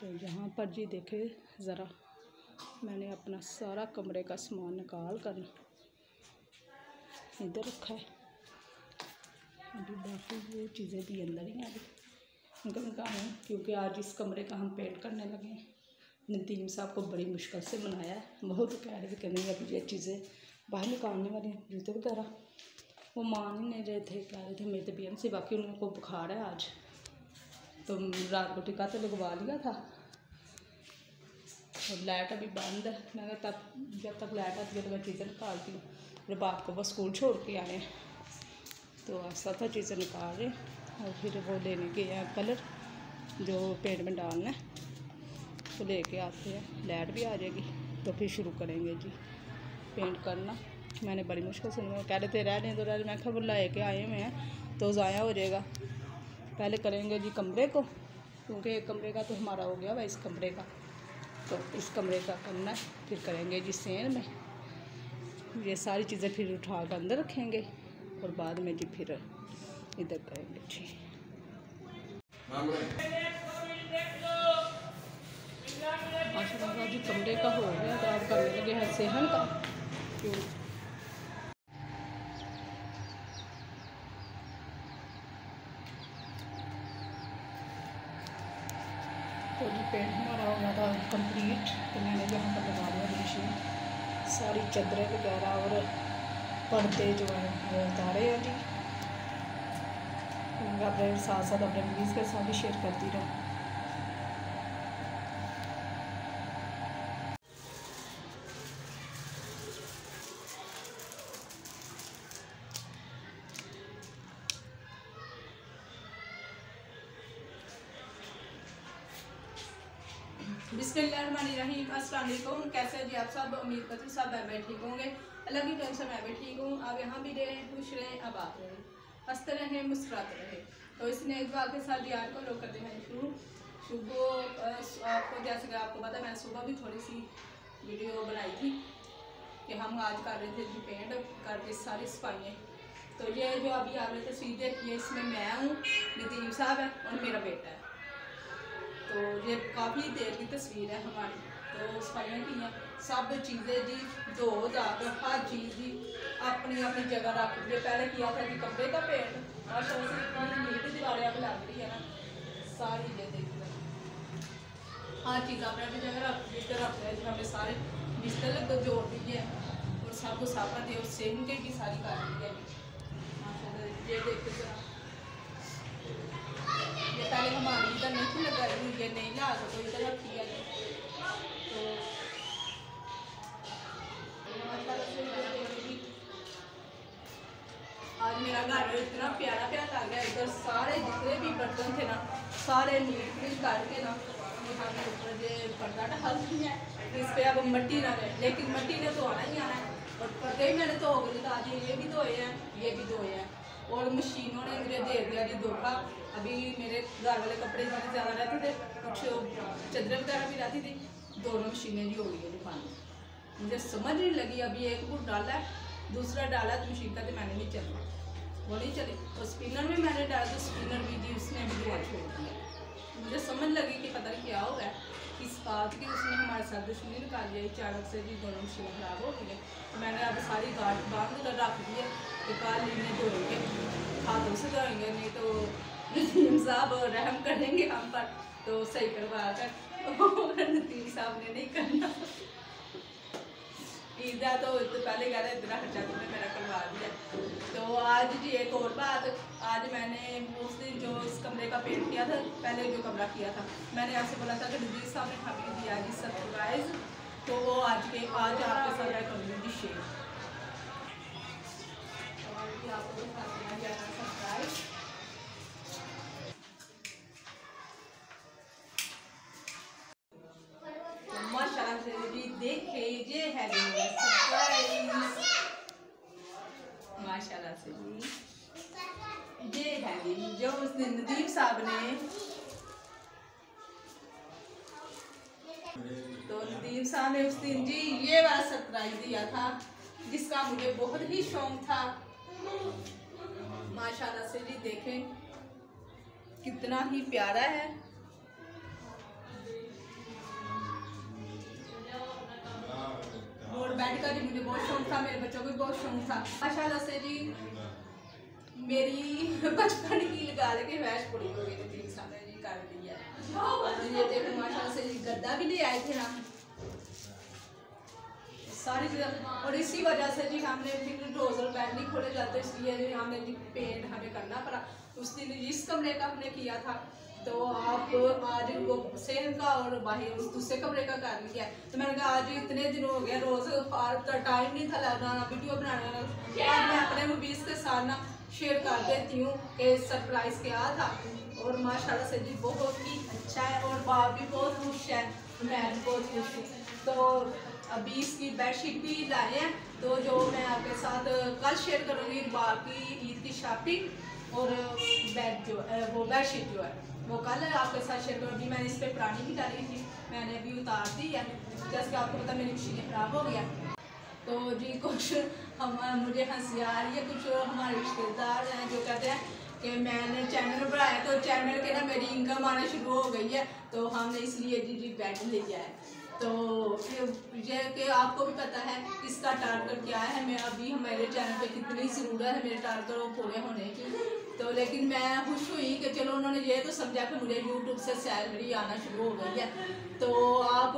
तो यहाँ पर जी देखे, ज़रा मैंने अपना सारा कमरे का सामान निकाल कर इधर रखा है। अभी बाकी वो चीज़ें भी अंदर ही आ गई गंगा है, क्योंकि आज इस कमरे का हम पेंट करने लगे हैं। नदीम साहब को बड़ी मुश्किल से बनाया है। बहुत कह रहे थे कि अब ये चीज़ें बाहर निकालने वाली जूते वगैरह। वो मान ही नहीं रहे थे, कह रहे थे मेरी तबीयत से बाकी उनको बुखार है आज। तो रात को टिका तो लगवा लिया था। और लाइट अभी बंद है। मैं तब, जब तक लाइट आती है तो मैं चीज़ें निकालती हूँ। फिर बाप को बस स्कूल छोड़ के आए तो ऐसा था चीज़ें निकाल रहे और फिर वो लेने गए हैं कलर, जो पेंट में डालना है। तो लेके आते हैं। लाइट भी आ जाएगी। तो फिर शुरू करेंगे जी पेंट करना। मैंने बड़ी मुश्किल से कह रहे थे रह रहे तो रह मैं खबर लाए के आए हुए हैं तो ज़ाया हो जाएगा। पहले करेंगे जी कमरे को, क्योंकि एक कमरे का तो हमारा हो गया भाई इस कमरे का। तो इस कमरे का करना फिर करेंगे जी सेन में। ये सारी चीज़ें फिर उठा कर अंदर रखेंगे और बाद में जी फिर इधर करेंगे जी। माशा जी कमरे का हो गया तो आप करने लगे हैं सेहन का। क्यों? तो जी पेंट हमारा हो गया था कंप्लीट तो मैंने यहाँ पर लगा दिया मशीन सारी चादरें वगैरह और पर्दे जो है, वो उतारे हैं जी। मैं अपने साथ साथ अपने मरीज़ के साथ भी शेयर करती रहूँ। बिस्मिल्लाहिर्रहमानिर्रहीम अस्सलाम वालेकुम कैसे जी आप सब? उम्मीद करती सब मैं ठीक होंगे। अलग ही टाइम से मैं भी ठीक हूँ। आप यहाँ भी रहे, खुश रहें अब आप रहें हँसते रहें, मुस्कुराते रहें। तो इसने एक बार के साथ यार को लोग करते हैं शुरू। सुबह आपको जैसे कि आपको पता मैंने सुबह भी थोड़ी सी वीडियो बनाई थी कि हम आज कर रहे थे जी पेंट करके सारी सफाइयाँ। तो ये जो अभी आप रहे तस्वीर देखिए इसमें मैं हूँ नदीम साहब है और मेरा बेटा है। तो ये काफ़ी देर की तस्वीर है हमारी। तो सफाइयाँ की हैं। सब चीज़ें जी दो जाकर हर चीज़ जी, अपनी अपनी जगह रख दिए पहले किया था जी कपड़े का पेंट माशा से नीट दीवारें लग रही है ना, सारी ये देखिए हर चीज़ अपने अपनी जगह रख दी रख दिया जी हमने सारे बिस्तर तो जोड़ दिए। और सब कुछ अपना और सेम के सारी कर दी है। ये देखते जरा ये पहले हमारी इधर नहीं थी लगा रही रखी तो आज मेरा घर इतना प्यारा प्यारा आ गया सारे जितने भी बर्तन थे ना, सारे नीट क्लीन करके ना पर्दा ढल है, इस पर लेकिन मट्टी ने तो आना ही आना है, और पर्दे मैंने धो के आज ये भी धोए हैं, ये भी धोए हैं। और मशीनों ने मुझे दे दिया जी धोखा अभी मेरे घर वाले कपड़े जितने ज़्यादा रहते थे कुछ चदर वगैरह भी रहती थी। दोनों मशीनें जी हो गई पानी मुझे समझ नहीं लगी, अभी एक बुट डाला दूसरा डाला तो मशीन का तो मैंने नहीं चला। वो नहीं चली। और स्पिनर में मैंने डाला तो स्पिनर भी थी, उसने भी दुआ छोड़ दिया। मुझे समझ लगी कि पता क्या हो गया। इस बात की उसने हमारे साथ दुश्मनी निकाल दिया चाणक से जी दोनों मशीन खराब हो गई। तो मैंने अब सारी गाट बाँध कर रख दी है कि कल इन्हें धोएँगे हाथों से धोएँगे नहीं तो नदीम साहब रहम करेंगे हम पर। तो सही करवा कर। नदीम साहब ने नहीं करना। ईदा तो, तो पहले कह रहे इतना खर्चा तुमने मेरा करवा दिया। तो आज जी एक और बात आज मैंने दिन जो इस कमरे का पेंट किया था, पहले जो कमरा किया था, मैंने आपसे बोला था कि नजीर साहब ने हमें दिया जी सरप्राइज़ तो वो आज के, आज आपके साथ मैं करूँगी शेयर सरप्राइज़ माशाल्लाह से जी ये है ये जो उसने नदीम साहब ने तो नदीम साहब ने उस दिन जी ये वाला सरप्राइज़ दिया था, जिसका मुझे बहुत ही शौक था। माशाल्लाह से जी देखें, कितना ही प्यारा है। और बैठ कर मुझे बहुत शौक था, मेरे बच्चों को भी बहुत शौक था। माशाल्लाह से जी, मेरी बचपन की लगा के वैश पूरी हो गई तीन साल जी कर दी है। ये देखो माशाल्लाह से जी गद्दा भी ले आए थे ना सारी चीज़ें और इसी वजह से जी हमने फिर रोजर बैड नहीं खोले जाते इसलिए जी हमने जी पेंट हमें करना पड़ा। उस दिन इस कमरे का हमने किया था तो आप आज वो सेल का और बाहर उस दूसरे कमरे का कर लिया तो मैंने कहा आज इतने दिन हो गए रोज टाइम नहीं था लगाना वीडियो बनाने। का के ना शेयर कर देती हूँ कि सरप्राइज़ क्या था और माशाल्लाह से जी बहुत ही अच्छा है और बाप भी बहुत खुश है। मैं भी बहुत खुश हूँ। तो अभी इसकी बेडशीट भी लाए हैं। तो जो मैं आपके साथ कल शेयर करूँगी बाकी ईद की शॉपिंग और बेड जो है, वो बेडशीट जो है, वो कल आपके साथ शेयर करूँगी। मैंने इस पर पुरानी भी डाली थी। मैंने अभी उतार दी है। जैसे आपको पता मेरी मशीन ख़राब हो गया। तो जी, कुछ हम, मुझे हँसी आ रही है कुछ हमारे रिश्तेदार हैं जो कहते हैं कि मैंने चैनल बनाया तो चैनल के ना मेरी इनकम आना शुरू हो गई है तो हमने इसलिए जी जी बैठ ले है तो ये कि आपको भी पता है इसका टारगेट क्या है, मैं अभी हमारे चैनल पे कितनी ज़रूरत है, मेरे टारगेट पूरे होने की। तो लेकिन मैं खुश हुई कि चलो उन्होंने ये तो समझा कि मुझे यूट्यूब से सैलरी आना शुरू हो गई है। तो आप,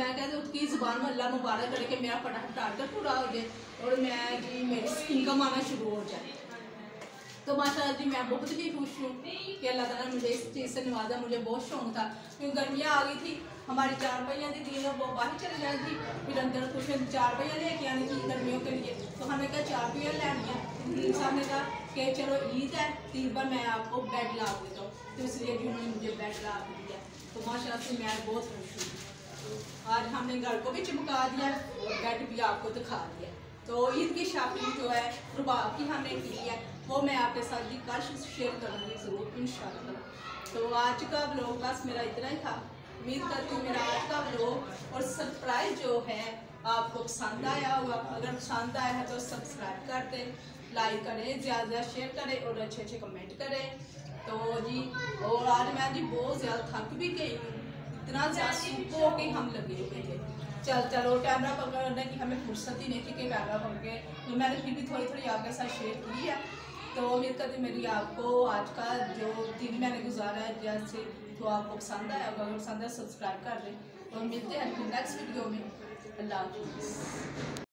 मैं कहते उसकी ज़ुबान में अल्लाह मुबारक करे कि मेरा फटाफट टारगेट पूरा हो जाए और मैं जी, मेरी इनकम आना शुरू हो जाए। तो माशा जी, मैं बहुत ही खुश हूँ कि अल्लाह ताला मुझे इस चीज़ से नवाजा, मुझे बहुत शौक था। क्योंकि गर्मियाँ आ गई थी हमारी चार पहिया की दिन वो बाहर चले जाती थी फिर अंदर कुछ चार पहिया लेके आनी थी गर्मियों के लिए। तो हमें कहा, चार पहिया लेनी साहब ने कहा कि चलो, ईद है, तीन बार मैं आपको बेड ला देता हूँ। तो इसलिए भी उन्होंने मुझे बेड ला दिया। तो माशा से मैं बहुत खुश हूँ। आज हमने घर को भी चमका दिया और बेड भी आपको दिखा दिया। तो ईद की शॉपिंग जो है, रुबाब की हमने की है। वो मैं आपके साथ भी कल शेयर करूँगी ज़रूर इन तो आज का ब्लॉग बस मेरा इतना ही था। उम्मीद करती हूँ मेरा आज का ब्लॉग और सरप्राइज़ जो है, आपको पसंद आया होगा। अगर पसंद आया है तो सब्सक्राइब कर दें लाइक करें ज़्यादा शेयर करें और अच्छे अच्छे कमेंट करें। तो जी, और आज मैं जी बहुत ज़्यादा थक भी गई हूँ। इतना ज़्यादा सुबह के हम लगे हुए थे। चल, चलो कैमरा पकड़ने की हमें फुर्सत ही नहीं थी कि कैमरा पकड़। तो मैंने फिर भी थोड़ी थोड़ी आपके साथ शेयर की है। तो उम्मीद करती मेरी आपको आज का जो दिन मैंने गुजारा है, जैसे तो आपको पसंद आया होगा, अगर पसंद है सब्सक्राइब कर दें और मिलते हैं नेक्स्ट वीडियो में। अल्लाह हाफिज़।